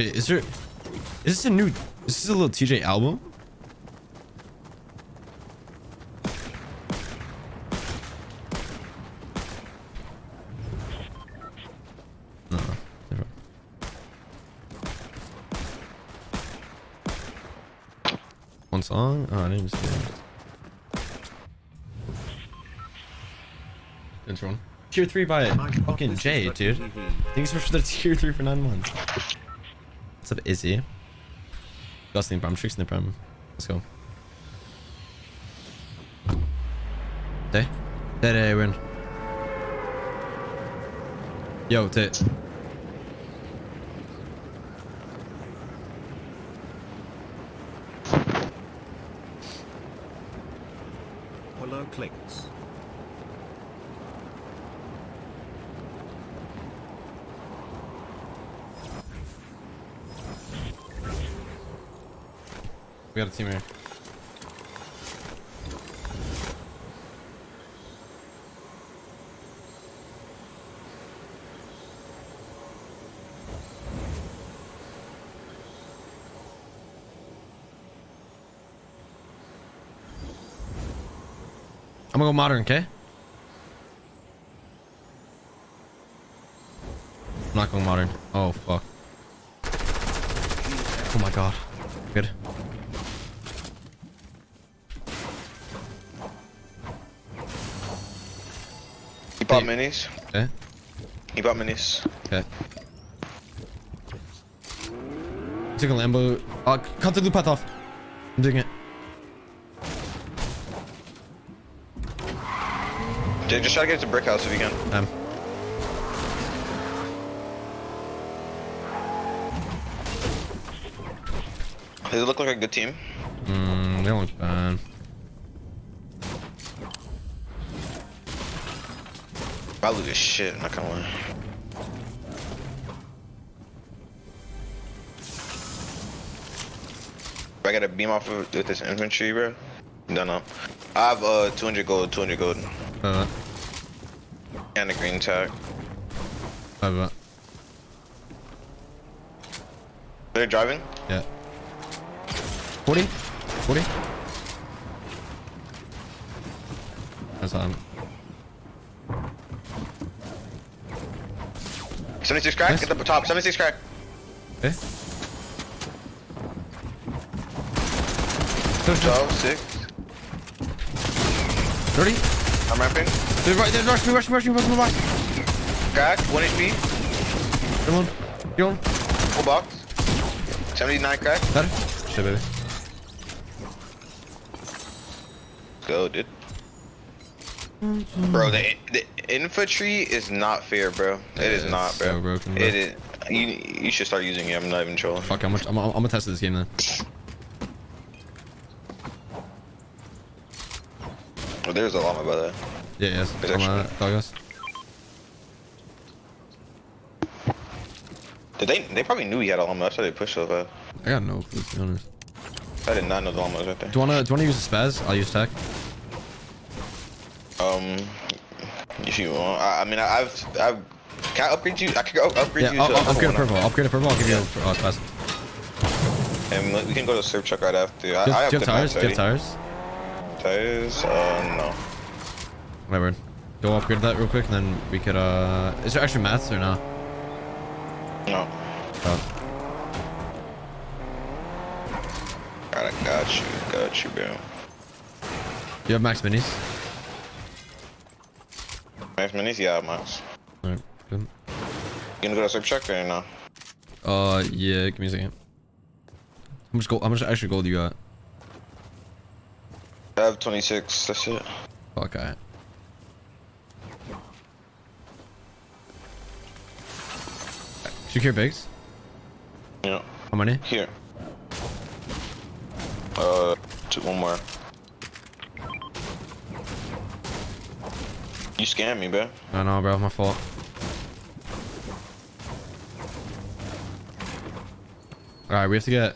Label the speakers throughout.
Speaker 1: Wait, is there... Is this a new... Is this a little TJ album? No, never. One song? Oh, I didn't see it. Intro one. Tier 3 by fucking Jay, dude. Thanks for the tier 3 for 9 months. What's Izzy? Gus in the tricks in the prime. Let's go. Day? Day, day, win. Yo, day.
Speaker 2: Hello Clix.
Speaker 1: We got a team here. I'm gonna go modern, okay? I'm not going modern. Oh, fuck. Oh my god. Good.
Speaker 3: Bought minis.
Speaker 1: Okay.
Speaker 3: He bought minis.
Speaker 1: Okay. Took a Lambo. Uh, cut the loop path off. I'm doing it.
Speaker 3: Dude, just try to get to brick house if you can.
Speaker 1: Um.
Speaker 3: Does it look like a good team?
Speaker 1: Mm, they don't look bad.
Speaker 3: I look as shit, I'm not gonna. I gotta beam off of, with this infantry, bro. Don't know. I have uh 200 gold, 200 gold,
Speaker 1: Uh, -huh.
Speaker 3: and a green tag.
Speaker 1: uh,
Speaker 3: They're driving.
Speaker 1: yeah. 40? 40? That's on.
Speaker 3: 76 crack.
Speaker 1: Nice.
Speaker 3: Get the top. 76 crack.
Speaker 1: Okay.
Speaker 3: 12, 6.
Speaker 1: 30?
Speaker 3: I'm ramping.
Speaker 1: They're right, they're rushing, rushing, rushing, rushing, rushing.
Speaker 3: Crack. 1 HP.
Speaker 1: Come on. Get on.
Speaker 3: Full box. 79 crack.
Speaker 1: Better? Shit, baby.
Speaker 3: Go, dude. Bro, the, the infantry is not fair, bro. It is
Speaker 1: Yeah,
Speaker 3: not, bro.
Speaker 1: so broken, bro.
Speaker 3: It is. You you should start using it. I'm not even trolling.
Speaker 1: Fuck, I'm gonna, I'm, I'm gonna test this game then.
Speaker 3: Oh, there's a llama by that.
Speaker 1: Yeah, yes. Uh,
Speaker 3: actually-
Speaker 1: Douglas.
Speaker 3: Did they? They probably knew he had a llama. That's why they pushed so fast.
Speaker 1: I got no clue, to be honest.
Speaker 3: I did not know the llama was right there.
Speaker 1: Do you wanna, do you wanna use the spaz? I'll use tech.
Speaker 3: Um, if you want, I, I mean, I, I've I've. Can I upgrade you? I could go upgrade
Speaker 1: Yeah,
Speaker 3: you
Speaker 1: I'll,
Speaker 3: a
Speaker 1: I'll upgrade a
Speaker 3: purple.
Speaker 1: Upgrade a purple. I'll give you
Speaker 3: Yeah.
Speaker 1: a uh, spaz.
Speaker 3: one. And we can go to surf truck right after. I,
Speaker 1: Do
Speaker 3: I
Speaker 1: have,
Speaker 3: have
Speaker 1: do you have tires? Do you have tires?
Speaker 3: Tires? Uh, no.
Speaker 1: Whatever. Go upgrade that real quick, and then we could. uh... Is there extra mats or not?
Speaker 3: No.
Speaker 1: Oh.
Speaker 3: Alright, I got you. Got you, bro.
Speaker 1: You have max minis?
Speaker 3: Max minis? Yeah, Max.
Speaker 1: Alright, good.
Speaker 3: You gonna go to surf truck or no?
Speaker 1: Uh, yeah. Give me a second. How much gold? How much extra gold you got?
Speaker 3: I have 26. That's it.
Speaker 1: Fuck, alright. Secure bigs.
Speaker 3: Yeah.
Speaker 1: How many?
Speaker 3: Here. Uh, two, one more. You scammed me, bro.
Speaker 1: I know, bro. My fault. All right, we have to get.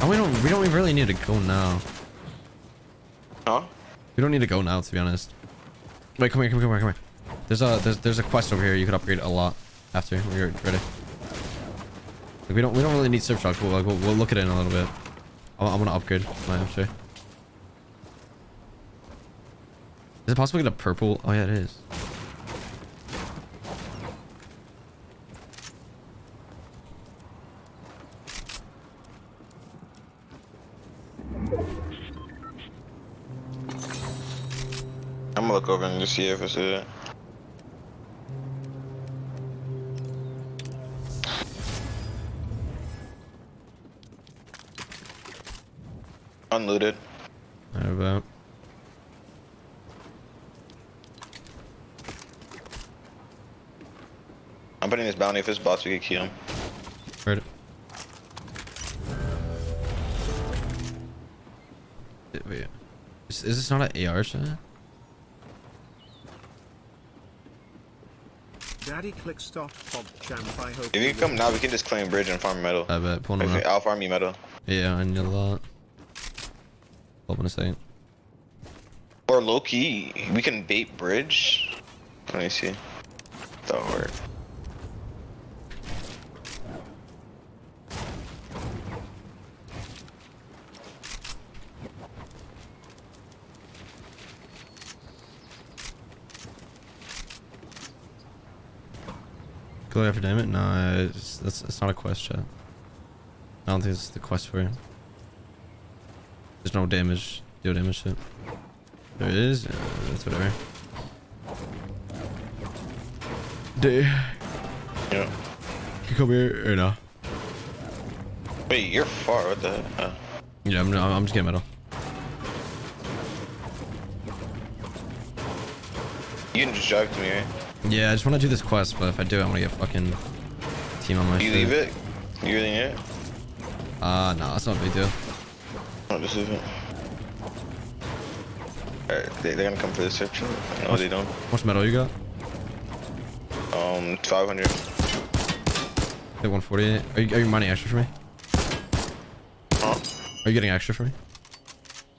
Speaker 1: Oh, we don't. We don't really need to go now.
Speaker 3: Huh?
Speaker 1: We don't need to go now, to be honest. Wait, come here, come here, come here, come here. There's a there's there's a quest over here. You could upgrade a lot after you're ready. Like, we don't we don't really need surf shock. We'll, like, we'll, we'll look at it in a little bit. I, I want to upgrade my MJ. Is it possible to get a purple? Oh yeah, it is.
Speaker 3: I'm gonna look over and just see if it's it. Unlooted.
Speaker 1: I have that.
Speaker 3: I'm putting this bounty. If it's boss, we can kill him.
Speaker 1: Heard it. Wait, is, is this not an AR shot?
Speaker 2: Daddy click stop pop champ. I hope.
Speaker 3: If you come now, we can just claim bridge and farm metal.
Speaker 1: I bet. Pulling
Speaker 3: If
Speaker 1: them
Speaker 3: it-
Speaker 1: up.
Speaker 3: I'll farm you metal.
Speaker 1: Yeah, I need a lot. Hold on a second.
Speaker 3: Or low key, we can bait bridge. Let me see. That would work.
Speaker 1: Go after damage? No, it's, that's, it's not a quest chat. I don't think it's the quest for you. There's no damage. Deal damage shit. There is? Yeah, that's whatever. Dude.
Speaker 3: Yeah.
Speaker 1: You come here or no?
Speaker 3: Wait, you're far. What the? Uh,
Speaker 1: Yeah, I'm, I'm just getting metal.
Speaker 3: you can just drive to me, right?
Speaker 1: Yeah, I just want to do this quest, but if I do, I'm gonna get fucking team on my
Speaker 3: You
Speaker 1: shit.
Speaker 3: leave it? You need it?
Speaker 1: Uh, no, that's not a big deal.
Speaker 3: Oh, just leave it. Alright, they, they're gonna come for this section. No, they don't.
Speaker 1: How much metal you got?
Speaker 3: Um, 500.
Speaker 1: Like 148. Are you, are you mining extra for me?
Speaker 3: Huh?
Speaker 1: Are you getting extra for me?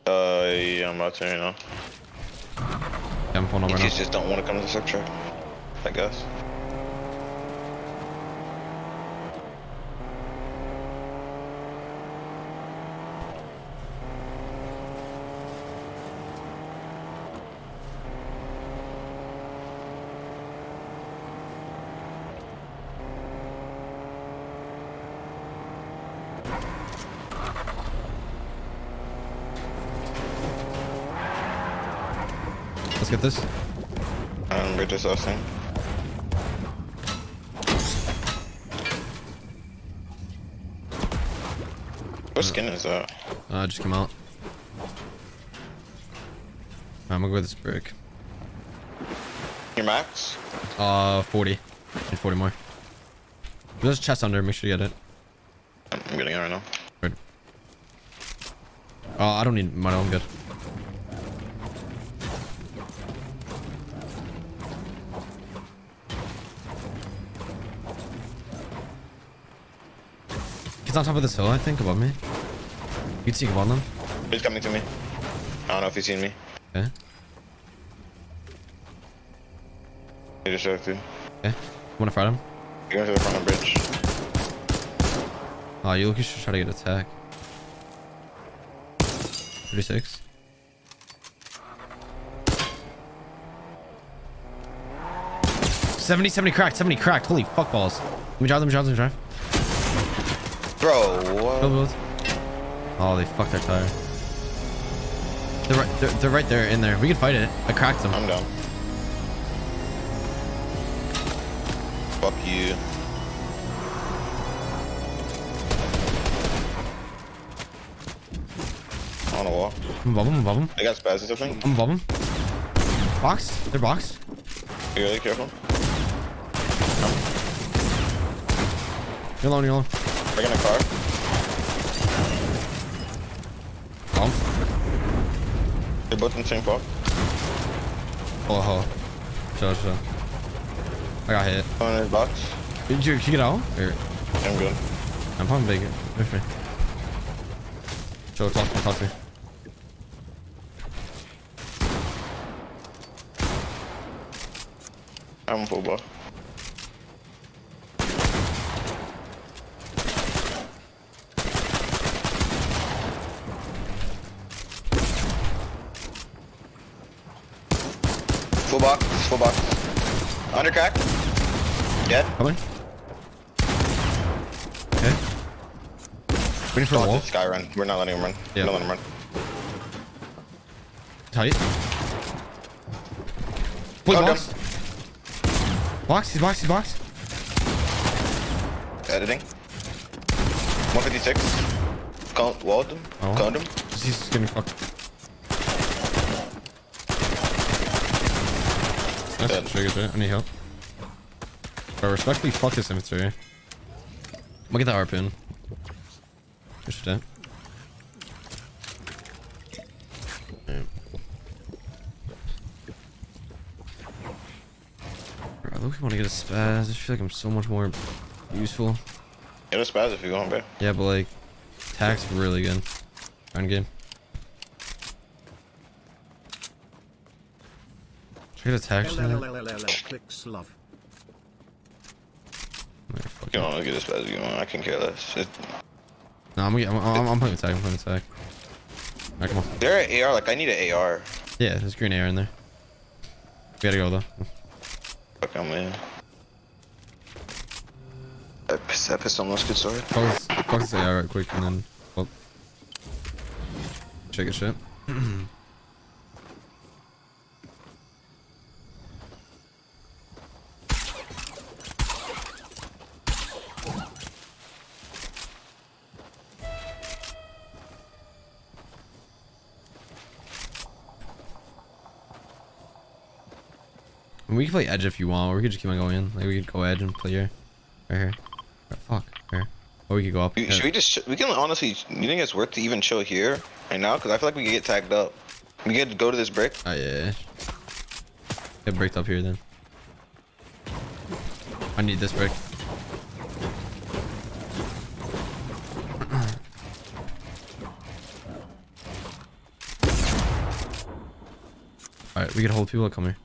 Speaker 3: Uh, yeah, I'm about to right now.
Speaker 1: Yeah, I'm pulling over
Speaker 3: You
Speaker 1: now.
Speaker 3: just don't want to come to the sector. I guess.
Speaker 1: Let's get this.
Speaker 3: Um, we're just us What skin is that?
Speaker 1: Uh, just came out. I'm gonna go with this brick.
Speaker 3: Your max?
Speaker 1: Uh, 40. Need 40 more. There's a chest under. Make sure you get it.
Speaker 3: I'm getting it right now.
Speaker 1: Right. Oh, I don't need money. I'm good. He's on top of this hill, I think, above me. You can see above them.
Speaker 3: He's coming to me. I don't know if he's seen me.
Speaker 1: Okay.
Speaker 3: He through.
Speaker 1: Okay. Wanna fight him?
Speaker 3: You're going to the front of the bridge.
Speaker 1: Oh, you look, you should try to get attack. 36. Seventy, seventy cracked, seventy cracked. Holy fuck balls. Let me drive, let me drive, let me drive.
Speaker 3: Bro, what?
Speaker 1: Oh, they fucked their tire. They're right, they're, they're right there in there. We can fight it. I cracked them.
Speaker 3: I'm down. Fuck you. On a wall.
Speaker 1: I'm above them, I'm above them.
Speaker 3: I got spasms, I think.
Speaker 1: I'm above them. Boxed. They're boxed.
Speaker 3: Be really careful.
Speaker 1: You're alone, you're alone.
Speaker 3: We're in a car.
Speaker 1: Oh.
Speaker 3: They're both in the same spot.
Speaker 1: Oh, oh. Chill, chill. I got hit.
Speaker 3: One in his box.
Speaker 1: Did you, you get out? Or,
Speaker 3: I'm good.
Speaker 1: I'm pumping big. With me. Chill, talk to me, talk to me.
Speaker 3: I'm full bar. Full box, full box. Under crack. Dead.
Speaker 1: Coming. Okay. Waiting for a
Speaker 3: Watch
Speaker 1: wall.
Speaker 3: guy run. We're not letting him run.
Speaker 1: Yeah.
Speaker 3: We're not letting him run.
Speaker 1: Tight. Wait,
Speaker 3: Found
Speaker 1: box. Box, he's box, he's box.
Speaker 3: Editing. 156. Count, walled him.
Speaker 1: Oh.
Speaker 3: Count him.
Speaker 1: He's getting fucked. That's
Speaker 3: Dead.
Speaker 1: triggered it. I need help. Bro, respectfully, fuck this inventory. I'm gonna get the harpoon. Push it down. Alright. Bro, I look want to get a spaz. I just feel like I'm so much more useful.
Speaker 3: Get a spaz if you want, bro.
Speaker 1: Yeah, but like, attack's really good. Round game. Should I get attack shot?
Speaker 2: LLLLL Clix love.
Speaker 1: Like, fuck
Speaker 3: You
Speaker 1: it.
Speaker 3: don't want get a spaz if you want. I can care less. It,
Speaker 1: No, I'm, I'm, I'm, I'm playing attack. I'm playing attack. Alright, come on.
Speaker 3: they're an AR. Like I need an AR.
Speaker 1: Yeah, there's green air in there. We gotta go though.
Speaker 3: Fuck, I'm in. That uh, pis- that pistol almost good sword.
Speaker 1: Focus, focus AR right quick and then, well, check it shit. we can play edge if you want, or we could just keep on going in. Like we could go edge and play here, right here. Oh, fuck, here. Or we could go up. Yeah.
Speaker 3: Should we just? We can honestly. You think it's worth to even chill here right now? Because I feel like we could get tagged up. We could go to this brick.
Speaker 1: Oh yeah. yeah. Get bricked up here then. I need this brick. Alright, we can hold people that come here.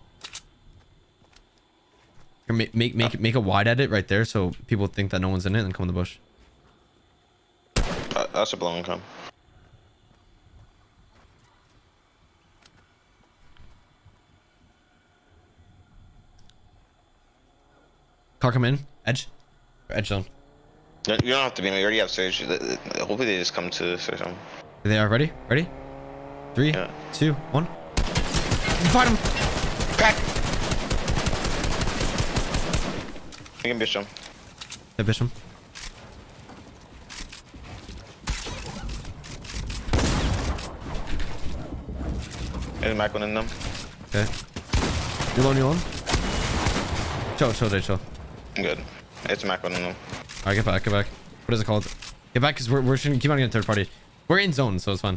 Speaker 1: Here, Make make make make a wide edit right there so people think that no one's in it and come in the bush.
Speaker 3: Uh, that's a blown come.
Speaker 1: Car come in. Edge. Edge zone.
Speaker 3: You don't have to be. We already have th- Hopefully they just come to or something.
Speaker 1: They are ready? Ready? Three,
Speaker 3: Yeah.
Speaker 1: two, one. Fight him!
Speaker 3: Crack. We can bitch them.
Speaker 1: Hit Bishop.
Speaker 3: There's a Mac one in them.
Speaker 1: Okay. You alone, you alone? Chill, chill, Jay, chill.
Speaker 3: I'm good. It's a Mac one in them.
Speaker 1: Alright, get back, get back. What is it called? Get back, because we're, we're shouldn't keep on getting third party. We're in zone, so it's fine.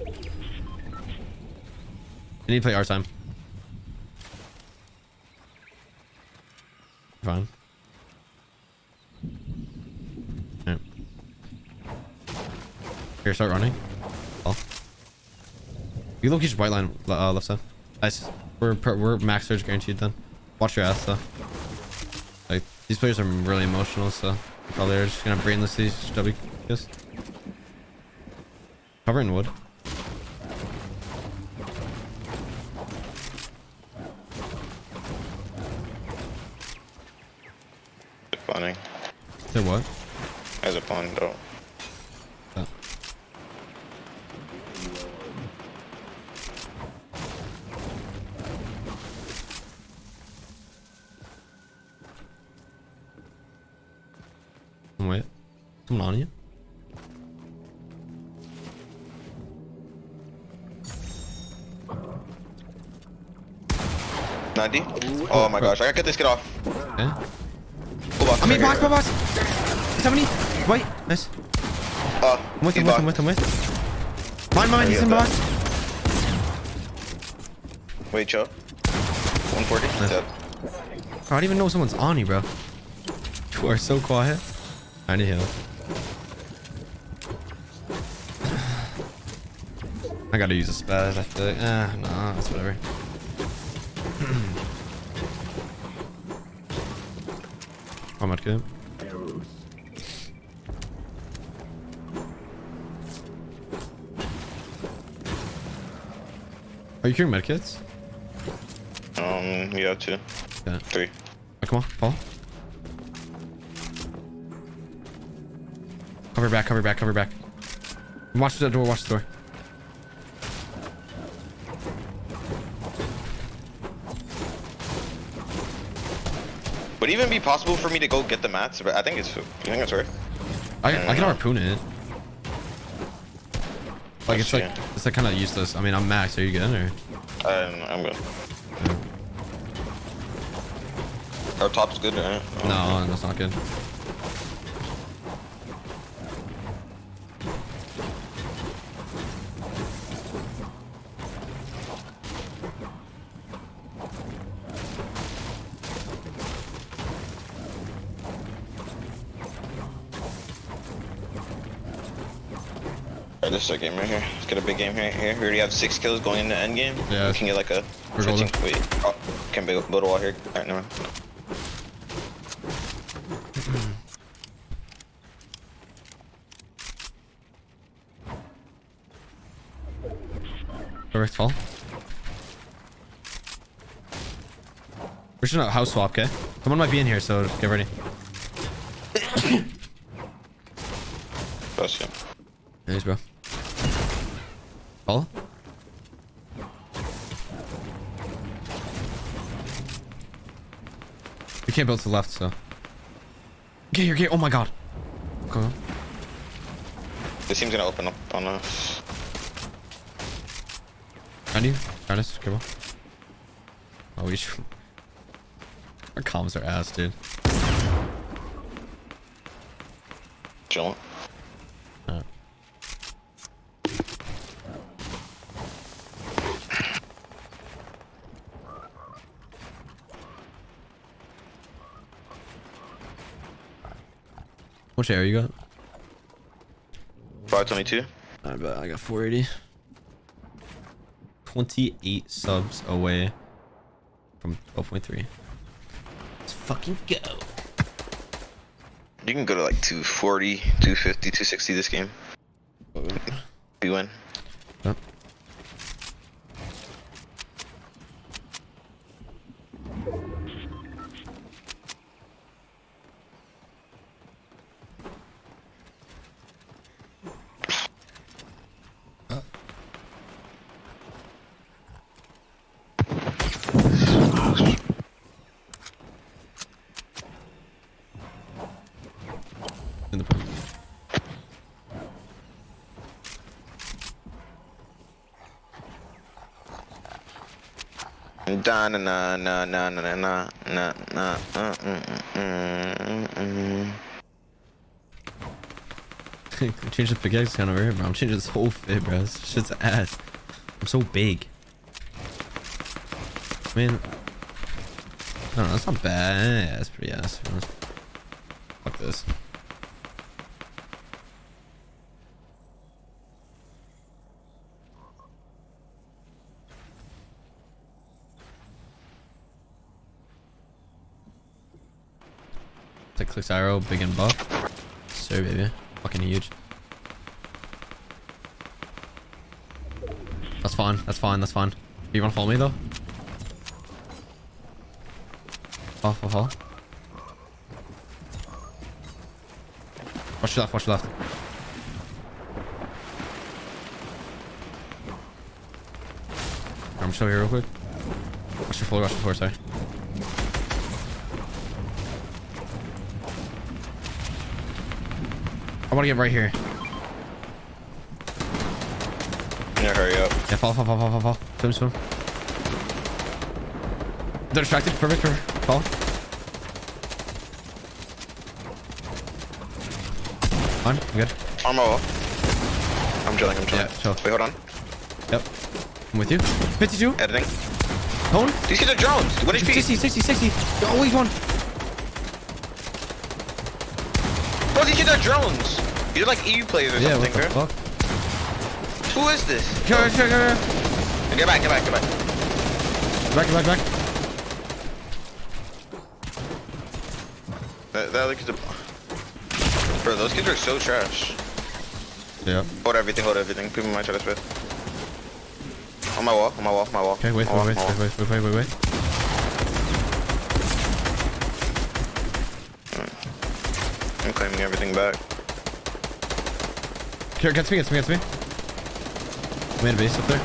Speaker 1: You need to play our time. Fine. Alright. Here, start running. Oh. You look each white line uh, left side. Nice. We're we're max surge guaranteed then. Watch your ass though. Like these players are really emotional, so probably are just gonna brainless these W in wood.
Speaker 3: Funny.
Speaker 1: They're what?
Speaker 3: As a pawn though.
Speaker 1: Oh. Wait. Someone on you?
Speaker 3: Ninety. Oh my gosh! I gotta get this kid off.
Speaker 1: Okay.
Speaker 3: Full box.
Speaker 1: I mean,
Speaker 3: right
Speaker 1: box,
Speaker 3: here.
Speaker 1: box, box! 70! Wait, nice.
Speaker 3: Uh,
Speaker 1: I'm with
Speaker 3: he's
Speaker 1: him, with him,
Speaker 3: boxed.
Speaker 1: with him, with Mine, mine, he's in
Speaker 3: yeah,
Speaker 1: box.
Speaker 3: Wait, chill. 140.
Speaker 1: Nice.
Speaker 3: Dead.
Speaker 1: I don't even know someone's on you, bro. You are so quiet. I need heal. I gotta use a spaz, I feel like. Ah, nah, that's whatever. Are you carrying medkits?
Speaker 3: Um, you have to.
Speaker 1: Yeah.
Speaker 3: Three.
Speaker 1: Oh, come on, fall. Cover back, cover back, cover back. Watch the door, watch the door.
Speaker 3: Would even be possible for me to go get the mats? But I think it's. You think it's right?
Speaker 1: I, I can harpoon it. Like it's like it's like kind of useless. I mean, I'm max. Are you good or?
Speaker 3: Um, I'm good. Our top's good, right?
Speaker 1: No, that's not good.
Speaker 3: Is game right here. Let's get a big game right here. We already have six kills going into end game.
Speaker 1: Yeah.
Speaker 3: We can get like a.
Speaker 1: We're
Speaker 3: 15
Speaker 1: golden.
Speaker 3: Wait. Oh, can build, build a wall here. Alright, never mind.
Speaker 1: Perfect fall. We're just gonna house swap, okay? Someone might be in here, so get ready.
Speaker 3: Bless you.
Speaker 1: Thanks, bro. Fall? We can't build to the left, so. Get here, get Oh my god. Come on.
Speaker 3: This team's gonna open up on us.
Speaker 1: Behind you. Behind us. Careful. Oh, we should. Our comms are ass, dude.
Speaker 3: Chilling.
Speaker 1: Which area you got?
Speaker 3: 522.
Speaker 1: I bet I got 480. 28 subs away from 12.3. Let's fucking go.
Speaker 3: You can go to like 240, 250, 260 this game. You win.
Speaker 1: Yep. In the
Speaker 3: Da na na na na na na na na uh, mm, mm, mm, mm.
Speaker 1: Change the pickaxe kind of weird, bro. I'm changing this whole fit, bro. This shit's ass. I'm so big. I mean, I don't know. That's not bad. Yeah, that's pretty ass. Fuck this. Take Clix arrow, big and buff. So baby. Fucking huge. That's fine. That's fine. That's fine. You want to follow me though? Off, off, off. Watch left. Watch left. I'm over here real quick. Watch your floor. Watch your floor. Sorry. I want to get right here.
Speaker 3: Yeah, hurry up.
Speaker 1: Yeah, fall, fall, fall, fall, fall, fall. Swim, swim. They're distracted. Perfect, perfect. Fall. On, I'm good.
Speaker 3: My. I'm chilling, I'm chilling.
Speaker 1: Yeah, chill.
Speaker 3: Wait, hold on.
Speaker 1: Yep. I'm with you. 52.
Speaker 3: Editing.
Speaker 1: Hone.
Speaker 3: These kids are drones. What HP?
Speaker 1: 60, 60, 60. Yo, always one.
Speaker 3: Bro, these are drones. You're like EU players or
Speaker 1: yeah,
Speaker 3: something,
Speaker 1: what the
Speaker 3: girl.
Speaker 1: Fuck?
Speaker 3: Who is this?
Speaker 1: Sure, oh. sure, sure.
Speaker 3: Get back, get back, get back.
Speaker 1: Back, back, back.
Speaker 3: That, that other kid's a... Bro, those kids are so trash.
Speaker 1: Yeah.
Speaker 3: Hold everything, hold everything. People might try to spit. On my wall, on my wall, my wall.
Speaker 1: Okay, wait, wait, wait, wait, wait, wait, wait, wait, wait.
Speaker 3: I'm claiming everything back.
Speaker 1: Here, gets me, gets me, gets me. Made a base up there.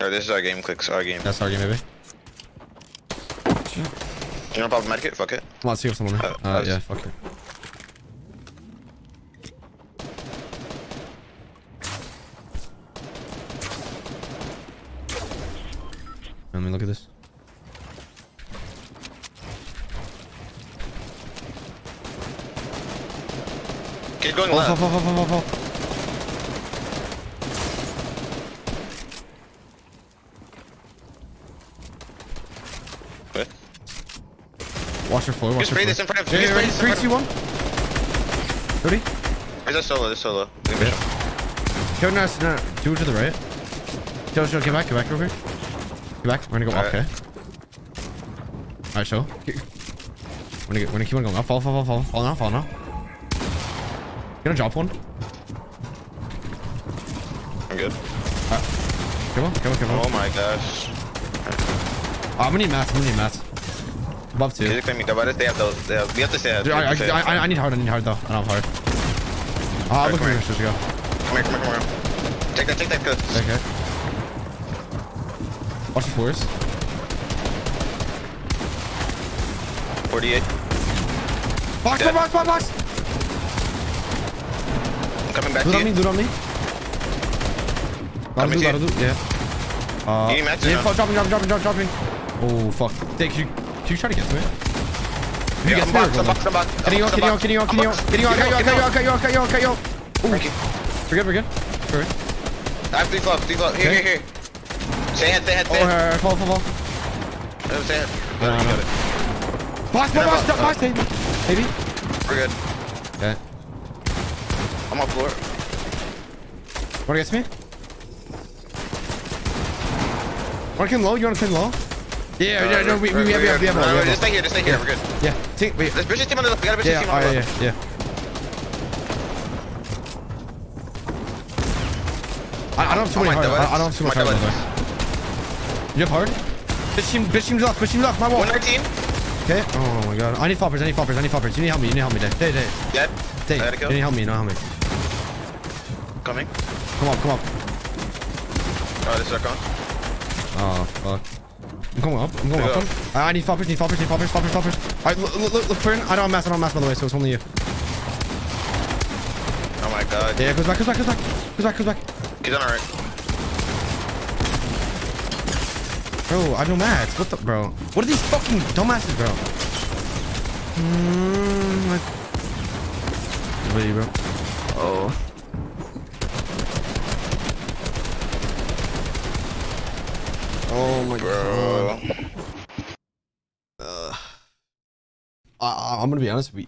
Speaker 3: Or this is our game. Clicks our game.
Speaker 1: That's our game, maybe.
Speaker 3: You know pop medkit? Fuck it.
Speaker 1: Come on, see if someone
Speaker 3: Uh,
Speaker 1: uh, yeah, fuck it. Let me look at this.
Speaker 3: Keep going left. What?
Speaker 1: Watch your floor, watch
Speaker 3: Just
Speaker 1: your floor.
Speaker 3: this in front of you.
Speaker 1: Yeah,
Speaker 3: Just
Speaker 1: ready?
Speaker 3: this in
Speaker 1: Three,
Speaker 3: front
Speaker 1: two, one. Ready?
Speaker 3: Where's that solo? This solo. Leave me
Speaker 1: Yeah.
Speaker 3: show.
Speaker 1: Go, no, no, no. Do it to the right. Joe, Joe, get back, get back real quick. Get back. We're gonna go up,
Speaker 3: Alright.
Speaker 1: okay? Alright, show. We're gonna, get, we're gonna keep on going up. Fall, fall, fall, fall. Fall now, fall now. Gonna drop one.
Speaker 3: I'm good.
Speaker 1: Come on, come on, come on.
Speaker 3: Oh my gosh.
Speaker 1: Oh, I'm gonna need mats, I'm gonna need mats. Above two.
Speaker 3: These are claiming Tavares. They have those. They have, we have to stay ahead.
Speaker 1: Dude,
Speaker 3: We
Speaker 1: I, need hard, I need hard though. I don't have hard. Ah, look
Speaker 3: come
Speaker 1: at
Speaker 3: here.
Speaker 1: me, just go.
Speaker 3: Come here, come here, come here. Take that, take that, good.
Speaker 1: Okay. Watch the floors.
Speaker 3: 48.
Speaker 1: Box,
Speaker 3: Dead.
Speaker 1: box, box, box!
Speaker 3: Coming back to
Speaker 1: on me, it on me. Gotta do, gotta do, yeah. Uh,
Speaker 3: You need mats or
Speaker 1: yeah,
Speaker 3: no?
Speaker 1: fuck, dropping, dropping, dropping, dropping, dropping. Oh, fuck. Can you, can you try to get to me? You
Speaker 3: Yeah,
Speaker 1: get
Speaker 3: I'm
Speaker 1: to me,
Speaker 3: box,
Speaker 1: we're
Speaker 3: I'm box, I'm box.
Speaker 1: Getting
Speaker 3: I'm
Speaker 1: getting
Speaker 3: box.
Speaker 1: getting you, getting
Speaker 3: box.
Speaker 1: getting
Speaker 3: Get
Speaker 1: getting
Speaker 3: out,
Speaker 1: getting
Speaker 3: out.
Speaker 1: getting you, getting you.
Speaker 3: Thank you.
Speaker 1: We're good, we're good. We're good.
Speaker 3: I have three flops, three flops. Here,
Speaker 1: Okay.
Speaker 3: here, here. Stay ahead, stay ahead,
Speaker 1: Oh,
Speaker 3: stay ahead.
Speaker 1: uh, fall, fall, fall.
Speaker 3: No, Stay ahead.
Speaker 1: No, no, no. Box, box, box, box. Maybe.
Speaker 3: We're good.
Speaker 1: Okay.
Speaker 3: I'm on floor.
Speaker 1: Wanna get to me? Wanna climb low? You wanna climb low? Yeah, yeah, no, we, we, we have, we have, we have,
Speaker 3: No,
Speaker 1: we
Speaker 3: no,
Speaker 1: have,
Speaker 3: Just stay here, just stay here. We're good.
Speaker 1: Yeah, take, wait.
Speaker 3: There's Bridges team on the left. We got a Bridges
Speaker 1: Yeah,
Speaker 3: team
Speaker 1: oh,
Speaker 3: on the oh,
Speaker 1: yeah,
Speaker 3: left.
Speaker 1: yeah, yeah. I, I don't have too
Speaker 3: Oh
Speaker 1: many hard. I, I don't have too oh
Speaker 3: much
Speaker 1: hard.
Speaker 3: God.
Speaker 1: by the way. You have hard? Bitch team, bitch team's off, bitch team's off, my wall.
Speaker 3: 119.
Speaker 1: Okay. Oh my god. I need floppers, I need floppers, I need floppers. You need help me, you need help me, Dave. Dave, Dave.
Speaker 3: Dead.
Speaker 1: Dave, you need help me, you need help me.
Speaker 3: Coming.
Speaker 1: Come on, come on.
Speaker 3: Oh, this is our con.
Speaker 1: Oh, fuck. I'm going up, I'm going
Speaker 3: Go.
Speaker 1: up. I, I need floppers, need floppers, need floppers, floppers, floppers. Alright, look, look, look, look, Fern. I don't have mass, I don't have mass by the way, so it's only you.
Speaker 3: Oh my god.
Speaker 1: Yeah, goes back, goes back, goes back. Goes back, goes back.
Speaker 3: He's on our right.
Speaker 1: Bro, I have no mats. What the, bro? What are these fucking dumbasses, bro? Mm, like... What are you, bro? Oh. Oh my
Speaker 3: Bro.
Speaker 1: god. Uh, I, I- I'm gonna be honest. We